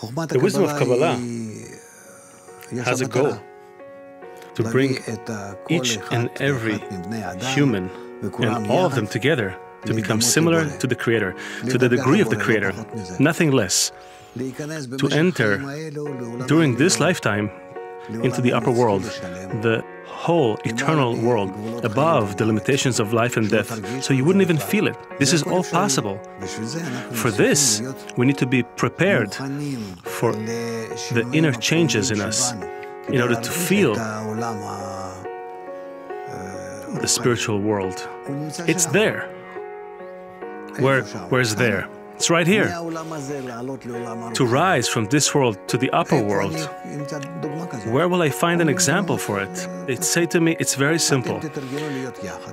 The wisdom of Kabbalah has a goal to bring each and every human and all of them together to become similar to the Creator, to the degree of the Creator, nothing less. To enter during this lifetime into the upper world, the whole eternal world, above the limitations of life and death, so you wouldn't even feel it. This is all possible. For this, we need to be prepared for the inner changes in us in order to feel the spiritual world. It's there. Where, where's there? It's right here. To rise from this world to the upper world, where will I find an example for it? They say to me, it's very simple.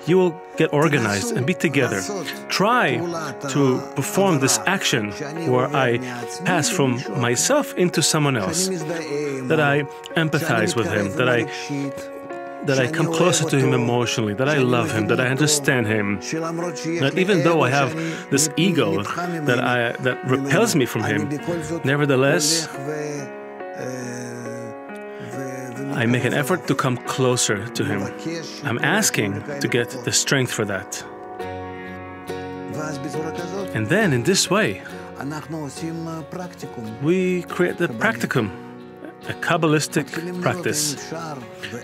You will get organized and be together. Try to perform this action where I pass from myself into someone else, that I empathize with him, that I that I come closer to him emotionally, that I love him, that I understand him. That even though I have this ego that I that repels me from him, nevertheless I make an effort to come closer to him. I'm asking to get the strength for that. And then in this way, we create the practicum a Kabbalistic practice.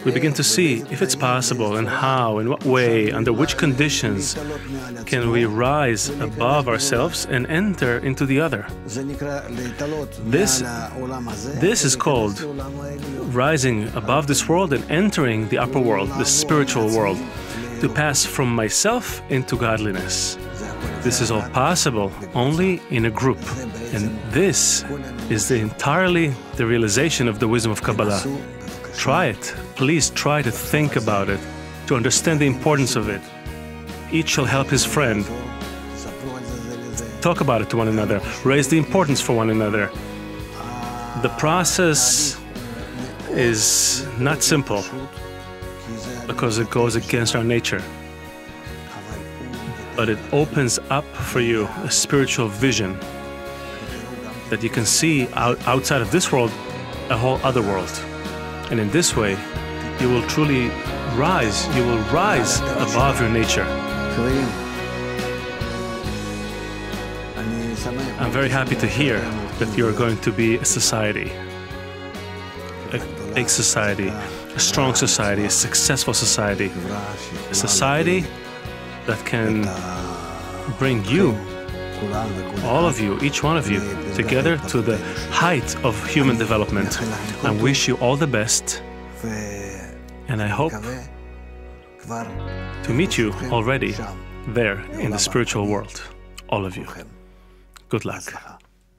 We begin to see if it's possible and how, in what way, under which conditions can we rise above ourselves and enter into the other. This, this is called rising above this world and entering the upper world, the spiritual world, to pass from myself into godliness. This is all possible only in a group. And this is the entirely the realization of the wisdom of Kabbalah. Try it. Please try to think about it, to understand the importance of it. Each shall help his friend. Talk about it to one another. Raise the importance for one another. The process is not simple because it goes against our nature but it opens up for you a spiritual vision that you can see out, outside of this world a whole other world. And in this way, you will truly rise, you will rise above your nature. I'm very happy to hear that you're going to be a society, a big society, a strong society, a successful society, a society that can bring you, all of you, each one of you, together to the height of human development. I wish you all the best, and I hope to meet you already there in the spiritual world, all of you. Good luck.